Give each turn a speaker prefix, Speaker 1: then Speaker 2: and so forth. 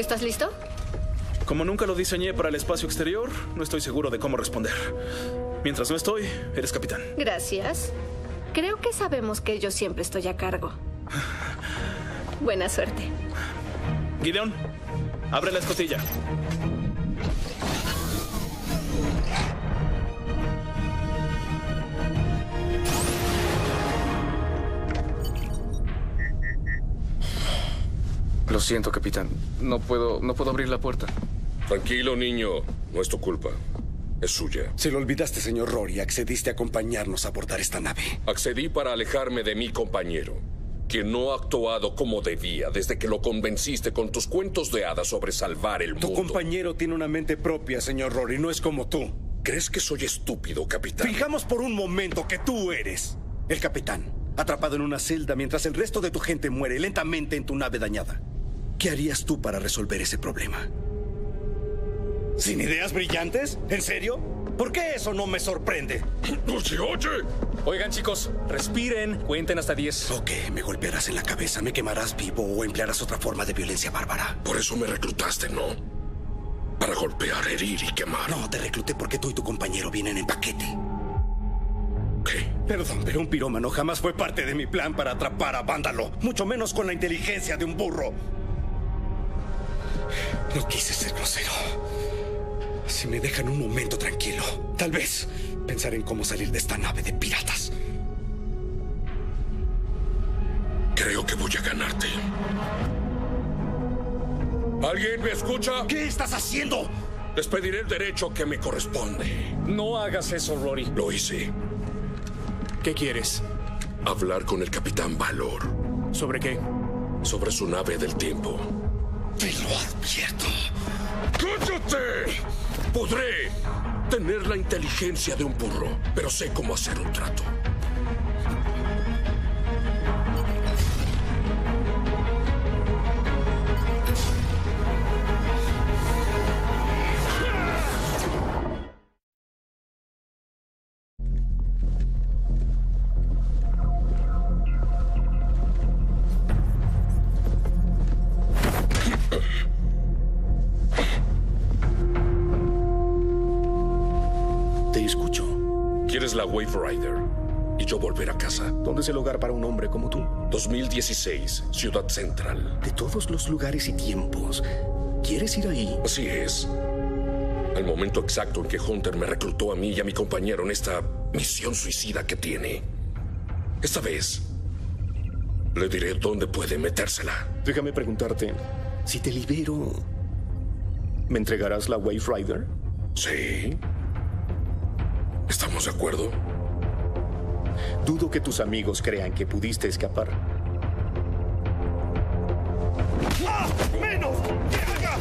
Speaker 1: ¿Estás listo?
Speaker 2: Como nunca lo diseñé para el espacio exterior, no estoy seguro de cómo responder. Mientras no estoy, eres capitán.
Speaker 1: Gracias. Creo que sabemos que yo siempre estoy a cargo. Buena suerte.
Speaker 2: Gideon, abre la escotilla.
Speaker 3: Lo siento, capitán. No puedo, no puedo abrir la puerta.
Speaker 4: Tranquilo, niño. No es tu culpa. Es suya.
Speaker 5: Se lo olvidaste, señor Rory. Accediste a acompañarnos a abordar esta nave.
Speaker 4: Accedí para alejarme de mi compañero, quien no ha actuado como debía desde que lo convenciste con tus cuentos de hadas sobre salvar el
Speaker 5: Tu
Speaker 4: mundo.
Speaker 5: compañero tiene una mente propia, señor Rory. No es como tú.
Speaker 4: ¿Crees que soy estúpido, capitán?
Speaker 5: Fijamos por un momento que tú eres el capitán, atrapado en una celda mientras el resto de tu gente muere lentamente en tu nave dañada. ¿Qué harías tú para resolver ese problema? ¿Sin ideas brillantes? ¿En serio? ¿Por qué eso no me sorprende?
Speaker 4: ¡Oye, oye!
Speaker 3: Oigan, chicos, respiren. Cuenten hasta 10.
Speaker 5: Ok, me golpearás en la cabeza, me quemarás vivo o emplearás otra forma de violencia bárbara.
Speaker 4: Por eso me reclutaste, ¿no? Para golpear, herir y quemar.
Speaker 5: No, te recluté porque tú y tu compañero vienen en paquete.
Speaker 4: ¿Qué?
Speaker 5: Perdón, pero un pirómano jamás fue parte de mi plan para atrapar a Vándalo, mucho menos con la inteligencia de un burro. No quise ser grosero. Si me dejan un momento tranquilo, tal vez pensaré en cómo salir de esta nave de piratas.
Speaker 4: Creo que voy a ganarte. ¿Alguien me escucha?
Speaker 5: ¿Qué estás haciendo?
Speaker 4: Les pediré el derecho que me corresponde.
Speaker 3: No hagas eso, Rory.
Speaker 4: Lo hice.
Speaker 3: ¿Qué quieres?
Speaker 4: Hablar con el capitán Valor
Speaker 3: ¿Sobre qué?
Speaker 4: sobre su nave del tiempo.
Speaker 5: Te lo advierto.
Speaker 4: ¡Cállate! Podré tener la inteligencia de un burro, pero sé cómo hacer un trato.
Speaker 5: Te escucho.
Speaker 4: ¿Quieres la Wave Rider? Y yo volver a casa.
Speaker 5: ¿Dónde es el lugar para un hombre como tú?
Speaker 4: 2016, Ciudad Central.
Speaker 5: De todos los lugares y tiempos, ¿quieres ir ahí?
Speaker 4: Así es. Al momento exacto en que Hunter me reclutó a mí y a mi compañero en esta misión suicida que tiene. Esta vez, le diré dónde puede metérsela.
Speaker 5: Déjame preguntarte, si te libero, ¿me entregarás la Wave Rider?
Speaker 4: Sí. ¿Estamos de acuerdo?
Speaker 5: Dudo que tus amigos crean que pudiste escapar. ¡Menos! ¡Que haga!